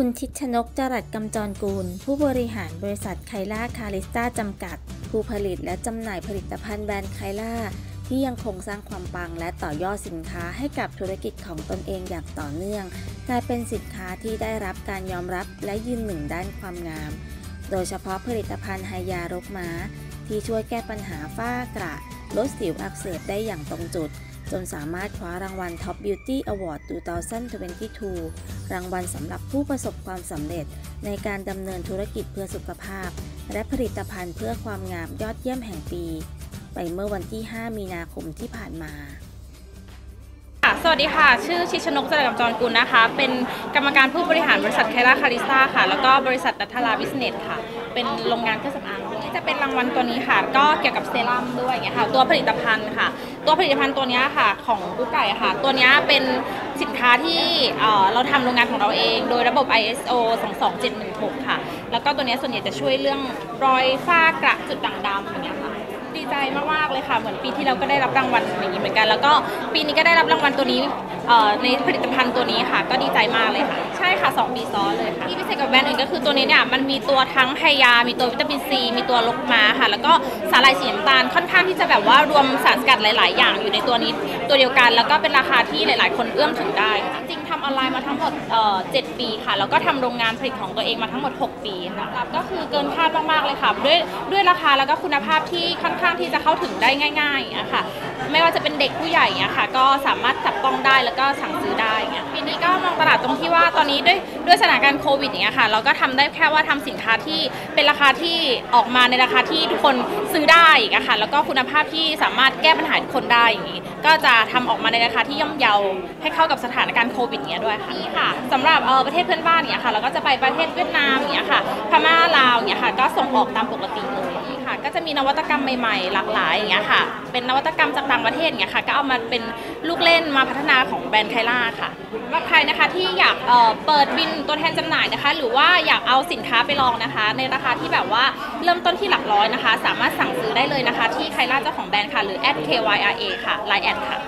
คุณชิดชนกจรัสกำจรกูล ผู้บริหารบริษัทไคล่าคาริสตาจำกัด ผู้ผลิตและจำหน่ายผลิตภัณฑ์แบรนด์ไคล่าที่ยังคงสร้างความปังและต่อยอดสินค้าให้กับธุรกิจของตนเองอย่างต่อเนื่องกลายเป็นสินค้าที่ได้รับการยอมรับและยืนหนึ่งด้านความงาม โดยเฉพาะผลิตภัณฑ์ไฮยารกม้า ที่ช่วยแก้ปัญหาฝ้ากระ ลดสิวอักเสบได้อย่างตรงจุด จนสามารถคว้ารางวัล Top Beauty Award 2022 รางวัลสำหรับผู้ประสบความสำเร็จ ในการดำเนินธุรกิจเพื่อสุขภาพ และผลิตภัณฑ์เพื่อความงามยอดเยี่ยมแห่งปี ไปเมื่อวันที่ 5 มีนาคมที่ผ่านมา สวัสดีค่ะ ชื่อชิชนกจรัสกำจรกุลนะคะ เป็นกรรมการผู้บริหารบริษัทไคลาคาริซ่าค่ะ แล้วก็บริษัทดัทาราบิสเนสค่ะ เป็นโรงงานเครื่องสำอางที่จะเป็นรางวัลตัวนี้ค่ะ ก็เกี่ยวกับเซรั่มด้วยอย่างเงี้ยค่ะ ตัวผลิตภัณฑ์ค่ะ ตัวผลิตภัณฑ์ตัวนี้ค่ะ ของกุ๊กไก่ค่ะ ตัวนี้เป็นสินค้าที่เราทำโรงงานของเราเอง โดยระบบ ISO 22716 ค่ะ แล้วก็ตัวนี้ส่วนใหญ่จะช่วยเรื่องรอยฝ้ากระจุดด่างดำอย่างเงี้ยค่ะ ใจมากๆเลยค่ะ เหมือนปีที่เราก็ได้รับรางวัลอย่างนี้เหมือนกัน แล้วก็ปีนี้ก็ได้รับรางวัลตัวนี้เอ่อในผลิตภัณฑ์ตัวนี้ค่ะ ก็ดีใจมากเลยค่ะ ใช่ค่ะ 2 ปีซ้อนเลยค่ะ ที่พิเศษกับแบรนด์อื่นก็คือตัวนี้เนี่ยมันมีตัวทั้งไฮยา มีตัววิตามินซี มีตัวลกม้าค่ะ แล้วก็สาหร่ายสีน้ำตาลค่อนข้างที่จะแบบว่ารวมสารสกัดหลาย ๆ อย่างอยู่ในตัวนี้ตัวเดียวกัน แล้วก็เป็นราคาที่หลาย ๆ คนเอื้อมถึงได้ค่ะ ทำออนไลน์มาทั้งหมดเอ่อ7ปีค่ะ แล้วก็ทำโรงงานผลิตของตัวเองมาทั้งหมด 6 ปีค่ะรับก็คือเกินคาดมากๆเลยค่ะ ด้วยด้วยราคาแล้วก็คุณภาพที่ค่อนข้างที่จะเข้าถึงได้ง่ายๆอะค่ะ ไม่ว่าจะเป็นเด็กผู้ใหญ่อะค่ะ ก็สามารถจับต้องได้แล้วก็สั่งซื้อได้เงี้ยปีนี้ก็มองตลาดตรงที่ว่าตอนนี้ด้วยด้วยสถานการณ์โควิดอย่างเงี้ยค่ะ เราก็ทำได้แค่ว่าทำสินค้าที่เป็นราคาที่ออกมาในราคาที่ทุกคนซื้อได้อย่างเงี้ยค่ะ แล้วก็คุณภาพที่สามารถแก้ปัญหาทุกคนได้อย่างงี้ ก็จะทำออกมาในราคาที่ย่อมเยาให้เข้ากับสถานการณ์โควิดเงี้ยด้วยค่ะค่ะสำหรับเออประเทศเพื่อนบ้านเงี้ยค่ะเราก็จะไปประเทศเวียดนามเงี้ยค่ะพม่าลาวเงี้ยค่ะก็ส่งออกตามปกติเลยค่ะก็จะมีนวัตกรรมใหม่ๆ หลากหลายอย่างเงี้ยค่ะ เป็นนวัตกรรมจากต่างประเทศเงี้ยค่ะก็เอามาเป็นลูกเล่นมาพัฒนาของแบรนด์ไคล่าค่ะสำหรับใครนะคะที่อยากเเปิดบินตัวแทนจำหน่ายนะคะ หรือว่าอยากเอาสินค้าไปลองนะคะ ในราคาที่แบบว่าเริ่มต้นที่หลักร้อยนะคะ สามารถสั่งซื้อได้เลยนะคะ ที่ไคล่าเจ้าของแบรนด์ค่ะหรือ @kyra ค่ะไลน์แอดค่ะ